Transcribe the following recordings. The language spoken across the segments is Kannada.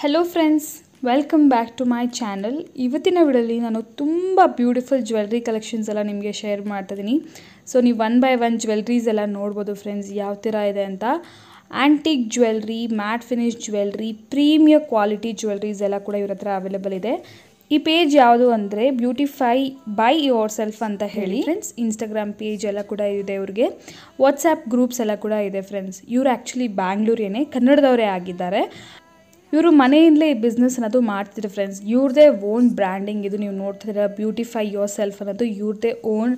Hello friends welcome back to my channel ಇವತ್ತಿನ ವಿಡಿಯೋಲಿ ನಾನು ತುಂಬ ಬ್ಯೂಟಿಫುಲ್ ಜ್ಯುವೆಲ್ರಿ ಕಲೆಕ್ಷನ್ಸ್ ಎಲ್ಲ ನಿಮಗೆ ಶೇರ್ ಮಾಡ್ತಿದ್ದೀನಿ ಸೊ ನೀವು ಒನ್ ಬೈ ಒನ್ ಜ್ಯುವೆಲ್ರೀಸ್ ಎಲ್ಲ ನೋಡ್ಬೋದು ಫ್ರೆಂಡ್ಸ್ ಯಾವ ಥರ ಇದೆ ಅಂತ. Antique jewellery matte finish jewellery premier quality jewelleries ಎಲ್ಲ ಕೂಡ ಇವ್ರ ಹತ್ರ ಅವೈಲೇಬಲ್ ಇದೆ. ಈ ಪೇಜ್ ಯಾವುದು ಅಂದರೆ ಬ್ಯೂಟಿಫೈ ಬೈ ಯೋರ್ ಸೆಲ್ಫ್ ಅಂತ ಹೇಳಿ ಫ್ರೆಂಡ್ಸ್ ಇನ್ಸ್ಟಾಗ್ರಾಮ್ ಪೇಜ್ ಎಲ್ಲ ಕೂಡ ಇದೆ ಇವ್ರಿಗೆ. ವಾಟ್ಸ್ಆ್ಯಪ್ ಗ್ರೂಪ್ಸ್ ಎಲ್ಲ ಕೂಡ ಇದೆ ಫ್ರೆಂಡ್ಸ್ ಇವರು ಆ್ಯಕ್ಚುಲಿ ಬ್ಯಾಂಗ್ಳೂರೇನೆ ಕನ್ನಡದವರೇ ಆಗಿದ್ದಾರೆ. ಇವರು ಮನೆಯಿಂದಲೇ ಈ ಬಿಸ್ನೆಸ್ ಅನ್ನೋದು ಮಾಡ್ತಿದ್ರು ಫ್ರೆಂಡ್ಸ್ ಇವ್ರದೇ ಓನ್ ಬ್ರ್ಯಾಂಡಿಂಗ್ ಇದು ನೀವು ನೋಡ್ತಿದ್ದೀರ ಬ್ಯೂಟಿಫೈ ಯೋರ್ ಸೆಲ್ಫ್ ಅನ್ನೋದು ಇವ್ರದೇ ಓನ್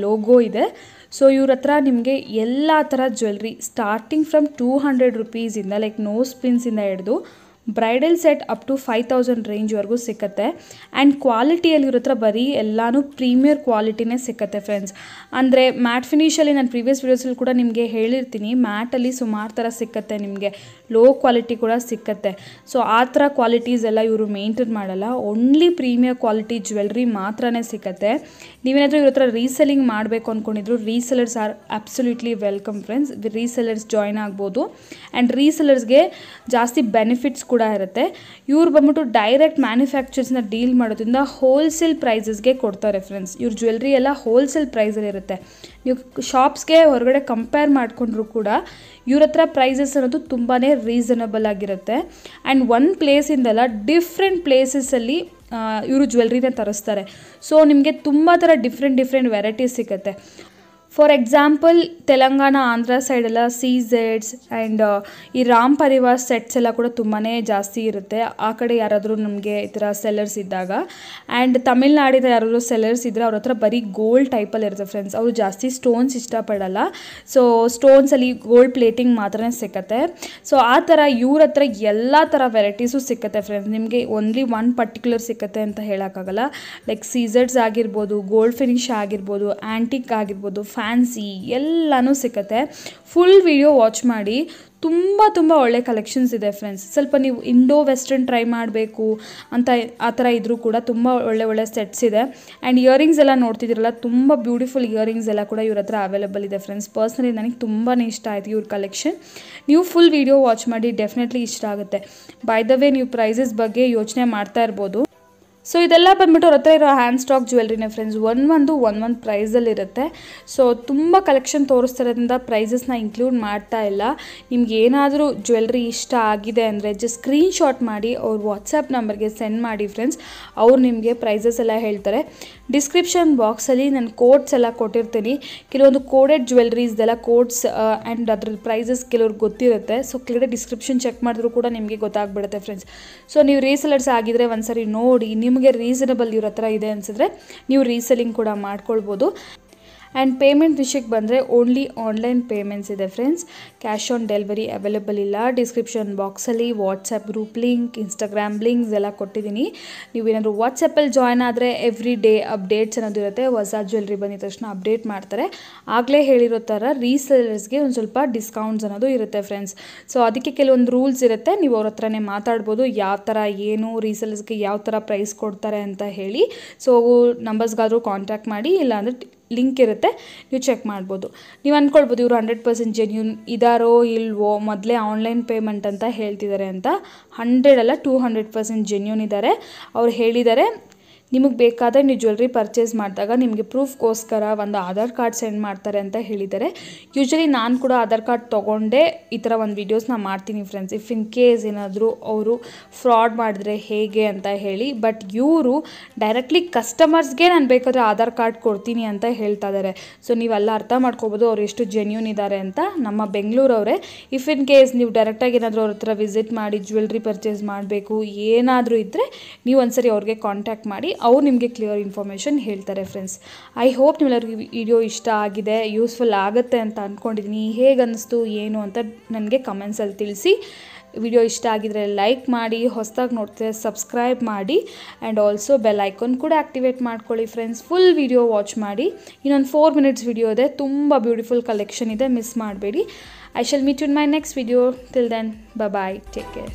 ಲೋಗೋ ಇದೆ. ಸೊ ಇವ್ರ ಹತ್ರ ನಿಮಗೆ ಎಲ್ಲ ಥರ jewellery starting from two hundred ರುಪೀಸಿಂದ like nose ಪಿನ್ಸಿಂದ ಹಿಡಿದು bridal set up to five thousand ರೇಂಜ್ವರೆಗೂ ಸಿಕ್ಕತ್ತೆ. ಆ್ಯಂಡ್ ಕ್ವಾಲಿಟಿಯಲ್ಲಿ ಇವ್ರ ಹತ್ರ ಬರೀ ಎಲ್ಲನೂ ಪ್ರೀಮಿಯರ್ ಕ್ವಾಲಿಟಿನೇ ಸಿಕ್ಕತ್ತೆ ಫ್ರೆಂಡ್ಸ್ ಅಂದರೆ ಮ್ಯಾಟ್ ಫಿನಿಷಲ್ಲಿ ನಾನು ಪ್ರೀವಿಯಸ್ ವೀಡಿಯೋಸಲ್ಲಿ ಕೂಡ ನಿಮಗೆ ಹೇಳಿರ್ತೀನಿ ಮ್ಯಾಟಲ್ಲಿ ಸುಮಾರು ಥರ ಸಿಕ್ಕತ್ತೆ ನಿಮಗೆ. ಲೋ ಕ್ವಾಲಿಟಿ ಕೂಡ ಸಿಕ್ಕತ್ತೆ. ಸೊ ಆ ಥರ ಕ್ವಾಲಿಟೀಸ್ ಎಲ್ಲ ಇವರು ಮೇಂಟೈನ್ ಮಾಡಲ್ಲ. ಓನ್ಲಿ ಪ್ರೀಮಿಯರ್ ಕ್ವಾಲಿಟಿ ಜ್ಯುವೆಲ್ರಿ ಮಾತ್ರನೇ ಸಿಕ್ಕತ್ತೆ. ನೀವೇನಾದರೂ ಇವ್ರ ಹತ್ರ ರೀಸೆಲಿಂಗ್ ಮಾಡಬೇಕು ಅಂದ್ಕೊಂಡಿದ್ರು resellers are absolutely welcome friends resellers join ಆಗ್ಬೋದು. ಆ್ಯಂಡ್ ರೀಸೆಲರ್ಸ್ಗೆ ಜಾಸ್ತಿ ಬೆನಿಫಿಟ್ಸ್ ಕೂಡ ಇರುತ್ತೆ. ಇವ್ರು ಬಂದ್ಬಿಟ್ಟು ಡೈರೆಕ್ಟ್ ಮ್ಯಾನುಫ್ಯಾಕ್ಚರ್ಸ್ನ ಡೀಲ್ ಮಾಡೋದ್ರಿಂದ ಹೋಲ್ಸೇಲ್ ಪ್ರೈಸಸ್ಗೆ ಕೊಡ್ತಾರೆ ಫ್ರೆಂಡ್ಸ್ ಇವ್ರ ಜ್ಯುವೆಲ್ರಿ ಎಲ್ಲ ಹೋಲ್ಸೇಲ್ ಪ್ರೈಸಲ್ಲಿ ಇರುತ್ತೆ. ನೀವು ಶಾಪ್ಸ್ಗೆ ಹೊರಗಡೆ ಕಂಪೇರ್ ಮಾಡಿಕೊಂಡ್ರು ಕೂಡ ಇವ್ರ ಹತ್ರ ಪ್ರೈಸಸ್ ಅನ್ನೋದು ತುಂಬಾ ರೀಸನಬಲ್ ಆಗಿರುತ್ತೆ. ಆ್ಯಂಡ್ ಒನ್ ಪ್ಲೇಸಿಂದೆಲ್ಲ ಡಿಫ್ರೆಂಟ್ ಪ್ಲೇಸಸ್ಸಲ್ಲಿ ಇವರು ಜ್ಯುವೆಲ್ರಿನೇ ತರಿಸ್ತಾರೆ. ಸೊ ನಿಮಗೆ ತುಂಬ ಥರ ಡಿಫ್ರೆಂಟ್ ಡಿಫ್ರೆಂಟ್ ವೆರೈಟೀಸ್ ಸಿಗುತ್ತೆ. ಫಾರ್ ಎಕ್ಸಾಂಪಲ್ ತೆಲಂಗಾಣ ಆಂಧ್ರ ಸೈಡೆಲ್ಲ ಸೀಝೆಡ್ಸ್ ಆ್ಯಂಡ್ ಈ ರಾಮ್ ಪರಿವಾರ್ ಸೆಟ್ಸ್ ಎಲ್ಲ ಕೂಡ ತುಂಬಾ ಜಾಸ್ತಿ ಇರುತ್ತೆ. ಆ ಕಡೆ ಯಾರಾದರೂ ನಮಗೆ ಈ ಥರ ಸೆಲ್ಲರ್ಸ್ ಇದ್ದಾಗ. ಆ್ಯಂಡ್ ತಮಿಳ್ನಾಡಿನ ಯಾರಾದರೂ ಸೆಲ್ಲರ್ಸ್ ಇದ್ದರೆ ಅವ್ರ ಹತ್ರ ಬರೀ ಗೋಲ್ಡ್ ಟೈಪಲ್ಲಿ ಇರುತ್ತೆ ಫ್ರೆಂಡ್ಸ್ ಅವರು ಜಾಸ್ತಿ ಸ್ಟೋನ್ಸ್ ಇಷ್ಟಪಡಲ್ಲ. ಸೊ ಸ್ಟೋನ್ಸಲ್ಲಿ ಗೋಲ್ಡ್ ಪ್ಲೇಟಿಂಗ್ ಮಾತ್ರ ಸಿಕ್ಕತ್ತೆ. ಸೊ ಆ ಥರ ಇವ್ರ ಹತ್ರ ಎಲ್ಲ ಥರ ವೆರೈಟೀಸು ಸಿಕ್ಕತ್ತೆ ಫ್ರೆಂಡ್ಸ್ ನಿಮಗೆ ಓನ್ಲಿ ಒನ್ ಪರ್ಟಿಕ್ಯುಲರ್ ಸಿಕ್ಕತ್ತೆ ಅಂತ ಹೇಳೋಕ್ಕಾಗಲ್ಲ. ಲೈಕ್ ಸೀಝೆಡ್ಸ್ ಆಗಿರ್ಬೋದು ಗೋಲ್ಡ್ ಫಿನಿಶ್ ಆಗಿರ್ಬೋದು ಆ್ಯಂಟಿಕ್ ಆಗಿರ್ಬೋದು ಫ್ಯಾನ್ಸಿ ಎಲ್ಲನೂ ಸಿಕ್ಕತ್ತೆ. ಫುಲ್ ವಿಡಿಯೋ ವಾಚ್ ಮಾಡಿ. ತುಂಬ ತುಂಬ ಒಳ್ಳೆ ಕಲೆಕ್ಷನ್ಸ್ ಇದೆ ಫ್ರೆಂಡ್ಸ್ ಸ್ವಲ್ಪ ನೀವು ಇಂಡೋ ವೆಸ್ಟರ್ನ್ ಟ್ರೈ ಮಾಡಬೇಕು ಅಂತ ಆ ಥರ ಇದ್ದರೂ ಕೂಡ ತುಂಬ ಒಳ್ಳೆ ಒಳ್ಳೆ ಸೆಟ್ಸ್ ಇದೆ. ಆ್ಯಂಡ್ ಇಯರಿಂಗ್ಸ್ ಎಲ್ಲ ನೋಡ್ತಿದ್ದೀರಲ್ಲ, ತುಂಬ ಬ್ಯೂಟಿಫುಲ್ ಇಯರಿಂಗ್ಸ್ ಎಲ್ಲ ಕೂಡ ಇವ್ರ ಹತ್ರ ಅವೈಲೇಬಲ್ ಇದೆ ಫ್ರೆಂಡ್ಸ್ ಪರ್ಸ್ನಲಿ ನನಗೆ ತುಂಬಾ ಇಷ್ಟ ಆಯಿತು ಇವ್ರ ಕಲೆಕ್ಷನ್ ನೀವು ಫುಲ್ ವಿಡಿಯೋ ವಾಚ್ ಮಾಡಿ ಡೆಫಿನೆಟ್ಲಿ ಇಷ್ಟ ಆಗುತ್ತೆ. ಬೈ ದ ವೇ ನೀವು ಪ್ರೈಸಸ್ ಬಗ್ಗೆ ಯೋಚನೆ ಮಾಡ್ತಾ ಇರ್ಬೋದು. ಸೊ ಇದೆಲ್ಲ ಬಂದ್ಬಿಟ್ಟು ಅವ್ರ ಹತ್ರ ಇರೋ ಹ್ಯಾಂಡ್ ಸ್ಟಾಕ್ ಜ್ಯುವೆಲ್ರಿನೇ ಫ್ರೆಂಡ್ಸ್ ಒನ್ ಒಂದು ಒನ್ ಒಂದು ಪ್ರೈಸಲ್ಲಿರುತ್ತೆ ಸೊ ತುಂಬ ಕಲೆಕ್ಷನ್ ತೋರಿಸ್ತಿರೋದ್ರಿಂದ ಪ್ರೈಸಸ್ನ ಇನ್ಕ್ಲೂಡ್ ಮಾಡ್ತಾ ಇಲ್ಲ. ನಿಮ್ಗೆ ಏನಾದರೂ ಜ್ಯುವೆಲ್ರಿ ಇಷ್ಟ ಆಗಿದೆ ಅಂದರೆ ಜಸ್ಟ್ ಸ್ಕ್ರೀನ್ಶಾಟ್ ಮಾಡಿ, ಅವ್ರ ವಾಟ್ಸಪ್ ನಂಬರ್ಗೆ ಸೆಂಡ್ ಮಾಡಿ ಫ್ರೆಂಡ್ಸ್ ಅವ್ರು ನಿಮಗೆ ಪ್ರೈಸಸ್ ಎಲ್ಲ ಹೇಳ್ತಾರೆ. ಡಿಸ್ಕ್ರಿಪ್ಷನ್ ಬಾಕ್ಸಲ್ಲಿ ನಾನು ಕೋಡ್ಸ್ ಎಲ್ಲ ಕೊಟ್ಟಿರ್ತೀನಿ. ಕೆಲವೊಂದು ಕೋಡೆಡ್ ಜ್ಯುವೆಲ್ರೀಸ್ದೆಲ್ಲ ಕೋಡ್ಸ್ ಆ್ಯಂಡ್ ಅದ್ರ ಪ್ರೈಸಸ್ ಕೆಲವ್ರಿಗೆ ಗೊತ್ತಿರುತ್ತೆ. ಸೊ ಕೆಳಗಡೆ ಡಿಸ್ಕ್ರಿಪ್ಷನ್ ಚೆಕ್ ಮಾಡಿದ್ರು ಕೂಡ ನಿಮಗೆ ಗೊತ್ತಾಗ್ಬಿಡುತ್ತೆ ಫ್ರೆಂಡ್ಸ್ ಸೊ ನೀವು ರೀಸೆಲರ್ಸ್ ಆಗಿದ್ರೆ ಒಂದ್ಸರಿ ನೋಡಿ ನಿಮಗೆ ರೀಸನಬಲ್ ಇವ್ರ ಹತ್ರ ಇದೆ ಅನಿಸಿದ್ರೆ ನೀವು ರೀಸೆಲಿಂಗ್ ಕೂಡ ಮಾಡ್ಕೊಳ್ಬೋದು. ಆ್ಯಂಡ್ ಪೇಮೆಂಟ್ ವಿಷಯಕ್ಕೆ ಬಂದರೆ ಓನ್ಲಿ ಆನ್ಲೈನ್ ಪೇಮೆಂಟ್ಸ್ ಇದೆ friends cash on delivery available ಇಲ್ಲ. ಡಿಸ್ಕ್ರಿಪ್ಷನ್ ಬಾಕ್ಸಲ್ಲಿ WhatsApp group link Instagram links ಎಲ್ಲ ಕೊಟ್ಟಿದ್ದೀನಿ. ನೀವು ಏನಾದರೂ ವಾಟ್ಸಪ್ಪಲ್ಲಿ ಜಾಯ್ನ್ ಆದರೆ ಎವ್ರಿ ಡೇ ಅಪ್ಡೇಟ್ಸ್ ಅನ್ನೋದು ಇರುತ್ತೆ. ಹೊಸ ಜ್ಯುವೆಲ್ರಿ ಬಂದಿದ ತಕ್ಷಣ ಅಪ್ಡೇಟ್ ಮಾಡ್ತಾರೆ. ಆಗಲೇ ಹೇಳಿರೋ ಥರ ರೀಸೇಲರ್ಸ್ಗೆ ಒಂದು ಸ್ವಲ್ಪ ಡಿಸ್ಕೌಂಟ್ಸ್ ಅನ್ನೋದು ಇರುತ್ತೆ ಫ್ರೆಂಡ್ಸ್ ಸೊ ಅದಕ್ಕೆ ಕೆಲವೊಂದು ರೂಲ್ಸ್ ಇರುತ್ತೆ. ನೀವು ಅವ್ರ ಹತ್ರನೇ ಮಾತಾಡ್ಬೋದು ಯಾವ ಥರ ಏನು ರೀಸೇಲರ್ಸ್ಗೆ ಯಾವ ಥರ ಪ್ರೈಸ್ ಕೊಡ್ತಾರೆ ಅಂತ ಹೇಳಿ. ಸೊ ನಂಬರ್ಸ್ಗಾದರೂ ಕಾಂಟ್ಯಾಕ್ಟ್ ಮಾಡಿ, ಇಲ್ಲಾಂದರೆ ಲಿಂಕ್ ಇರುತ್ತೆ, ನೀವು ಚೆಕ್ ಮಾಡ್ಬೋದು. ನೀವು ಅಂದ್ಕೊಳ್ಬೋದು ಇವರು ಹಂಡ್ರೆಡ್ ಪರ್ಸೆಂಟ್ ಜೆನ್ಯೂನ್ ಇದಾರೋ ಇಲ್ವೋ, ಮೊದಲೇ ಆನ್ಲೈನ್ ಪೇಮೆಂಟ್ ಅಂತ ಹೇಳ್ತಿದ್ದಾರೆ ಅಂತ. ಹಂಡ್ರೆಡ್ ಅಲ್ಲ ಟೂ ಹಂಡ್ರೆಡ್ ಪರ್ಸೆಂಟ್ ಜೆನ್ಯೂನ್ ಇದ್ದಾರೆ ಅವ್ರು ಹೇಳಿದ್ದಾರೆ ನಿಮಗೆ ಬೇಕಾದರೆ ನೀವು ಜ್ಯುವೆಲ್ರಿ ಪರ್ಚೇಸ್ ಮಾಡಿದಾಗ ನಿಮಗೆ ಪ್ರೂಫ್ಗೋಸ್ಕರ ಒಂದು ಆಧಾರ್ ಕಾರ್ಡ್ ಸೆಂಡ್ ಮಾಡ್ತಾರೆ ಅಂತ ಹೇಳಿದ್ದಾರೆ. ಯೂಶ್ವಲಿ ನಾನು ಕೂಡ ಆಧಾರ್ ಕಾರ್ಡ್ ತೊಗೊಂಡೇ ಈ ಥರ ಒಂದು ವೀಡಿಯೋಸ್ನ ಮಾಡ್ತೀನಿ ಫ್ರೆಂಡ್ಸ್ ಇಫ್ ಇನ್ ಕೇಸ್ ಏನಾದರೂ ಅವರು ಫ್ರಾಡ್ ಮಾಡಿದ್ರೆ ಹೇಗೆ ಅಂತ ಹೇಳಿ ಬಟ್ ಇವರು ಡೈರೆಕ್ಟ್ಲಿ ಕಸ್ಟಮರ್ಸ್ಗೆ ನಾನು ಬೇಕಾದರೆ ಆಧಾರ್ ಕಾರ್ಡ್ ಕೊಡ್ತೀನಿ ಅಂತ ಹೇಳ್ತಾ ಇದ್ದಾರೆ ಸೊ ನೀವೆಲ್ಲ ಅರ್ಥ ಮಾಡ್ಕೋಬೋದು ಅವ್ರು ಎಷ್ಟು ಜೆನ್ಯೂನ್ ಇದ್ದಾರೆ ಅಂತ ನಮ್ಮ ಬೆಂಗಳೂರವರೇ. ಇಫ್ ಇನ್ ಕೇಸ್ ನೀವು ಡೈರೆಕ್ಟಾಗಿ ಏನಾದರೂ ಅವ್ರ ಹತ್ರ ವಿಸಿಟ್ ಮಾಡಿ ಜ್ಯುವೆಲ್ರಿ ಪರ್ಚೇಸ್ ಮಾಡಬೇಕು ಏನಾದರೂ ಇದ್ದರೆ ನೀವು ಒಂದ್ಸರಿ ಅವ್ರಿಗೆ ಕಾಂಟ್ಯಾಕ್ಟ್ ಮಾಡಿ ಅವ್ರು ನಿಮಗೆ ಕ್ಲಿಯರ್ ಇನ್ಫಾರ್ಮೇಷನ್ ಹೇಳ್ತಾರೆ ಫ್ರೆಂಡ್ಸ್ ಐ ಹೋಪ್ ನಿಮ್ಮೆಲ್ಲರಿಗೂ ವಿಡಿಯೋ ಇಷ್ಟ ಆಗಿದೆ ಯೂಸ್ಫುಲ್ ಆಗುತ್ತೆ ಅಂತ ಅಂದ್ಕೊಂಡಿದ್ದೀನಿ ಹೇಗೆ ಅನ್ನಿಸ್ತು ಏನು ಅಂತ ನನಗೆ ಕಮೆಂಟ್ಸಲ್ಲಿ ತಿಳಿಸಿ. ವಿಡಿಯೋ ಇಷ್ಟ ಆಗಿದ್ರೆ ಲೈಕ್ ಮಾಡಿ, ಹೊಸದಾಗಿ ನೋಡ್ತಿದ್ರೆ ಸಬ್ಸ್ಕ್ರೈಬ್ ಮಾಡಿ ಆ್ಯಂಡ್ ಆಲ್ಸೋ ಬೆಲ್ ಐಕಾನ್ ಕೂಡ ಆ್ಯಕ್ಟಿವೇಟ್ ಮಾಡ್ಕೊಳ್ಳಿ ಫ್ರೆಂಡ್ಸ್ ಫುಲ್ ವಿಡಿಯೋ ವಾಚ್ ಮಾಡಿ. ಇನ್ನೊಂದು ಫೋರ್ ಮಿನಿಟ್ಸ್ ವಿಡಿಯೋ ಇದೆ. ತುಂಬ ಬ್ಯೂಟಿಫುಲ್ ಕಲೆಕ್ಷನ್ ಇದೆ. ಮಿಸ್ ಮಾಡಬೇಡಿ. I shall meet in my next video till then bye take care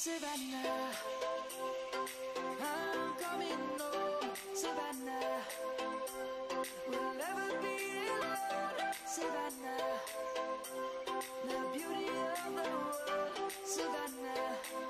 Savannah, I'm coming home, Savannah. We'll never be alone, Savannah. The beauty of the world, Savannah.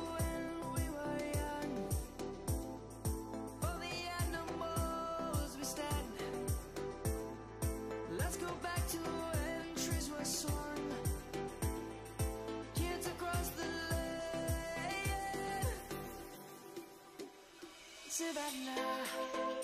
Savannah